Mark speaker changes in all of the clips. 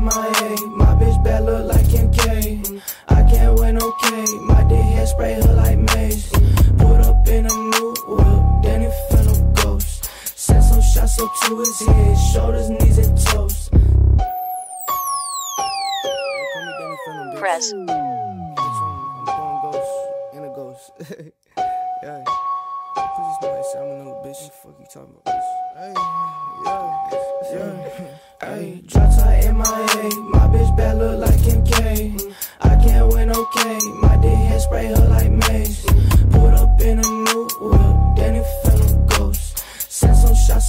Speaker 1: MIA. My bitch bad look like Kim K. I can't win okay. My dick hair spray her like Mace. Put up in a new whip, then it fell no ghost. Sent some shots up to his head, shoulders, knees, and toes.
Speaker 2: Press.
Speaker 1: I'm doing ghost and a ghost. yeah. Pussy smell like salmonella, bitch. What the fuck you talking about, bitch? Hey,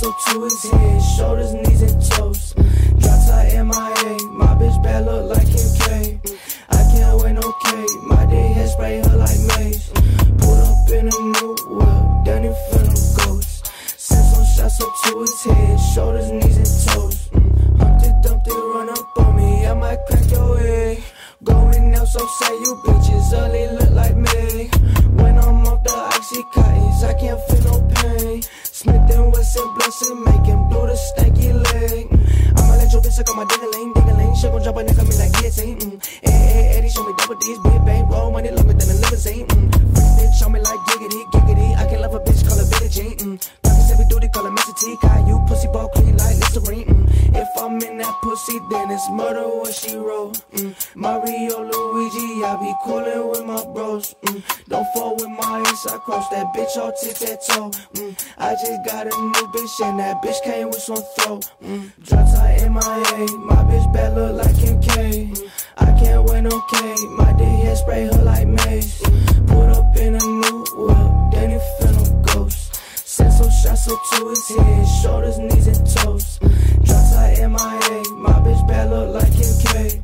Speaker 1: up to his head, shoulders, knees, and toes. Drop top MIA. My bitch bad look like Kim K. I can't win okay. My dick hair spray her like Mace. Put up in a new whip, then it fell on ghost. Sent some shots up to his head, shoulders, knees, and toes. Humpty Dumpty run up on me, I might crack your egg. Going out, so say you bitches ugly look like me. When I'm off the oxycontins, I can't feel no pain. My ding-a-ling, ding-a-ling. Drop a nigga me like guillotine. Mm. Eh, eh, Eddie, show me double D's, big bang, roll money longer than a limousine. Mm. Freak bitch, show me like giggity, giggity. I can love a bitch, call her Billie Jean. Mm. Pockets heavy duty, call her Mr. T. Caillou, pussy ball clean like Listerine. Mm. I'm in that pussy, then it's murder what she wrote. Mm. Mario Luigi, I be coolin' with my bros. Mm. Don't fall with my ace, I cross that bitch all tic that toe. Mm. I just got a new bitch, and that bitch came with some throw. Mm. Drop top MIA, my bitch bad look like Kim K. Mm. I can't win okay, my dick hair spray her like Mace. Put up in a new whip, then it no ghost. Sent some shots up to his head, shoulders, knees, and toes. Top MIA, my bitch bad look like Kim K.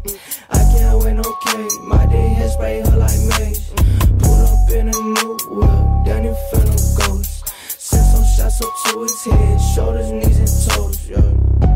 Speaker 1: I can't win okay, my dick hair spray her like Mace. Put up in a new whip, then it fell no ghost. Sent some shots up to his head, shoulders, knees, and toes. Yeah.